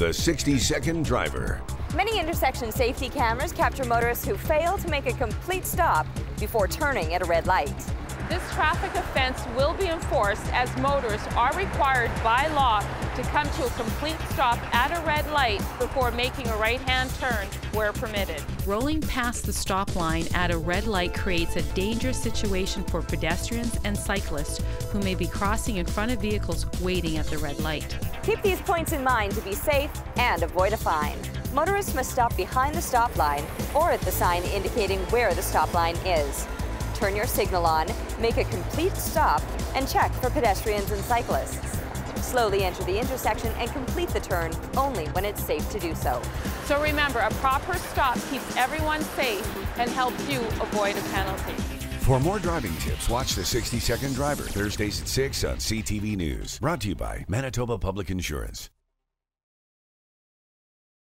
The 60 Second Driver. Many intersection safety cameras capture motorists who fail to make a complete stop before turning at a red light. This traffic offense will be enforced as motorists are required by law to come to a complete stop at a red light before making a right-hand turn where permitted. Rolling past the stop line at a red light creates a dangerous situation for pedestrians and cyclists who may be crossing in front of vehicles waiting at the red light. Keep these points in mind to be safe and avoid a fine. Motorists must stop behind the stop line or at the sign indicating where the stop line is turn your signal on, make a complete stop, and check for pedestrians and cyclists. Slowly enter the intersection and complete the turn only when it's safe to do so. So remember, a proper stop keeps everyone safe and helps you avoid a penalty. For more driving tips, watch the 60 Second Driver Thursdays at 6 on CTV News. Brought to you by Manitoba Public Insurance.